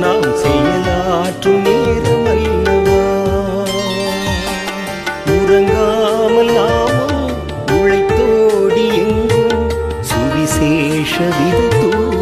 நாம் செயலாற்றும் நேரம் அல்லவா உறங்காமல் நாமும் சுவிசேஷ விதத்தோடு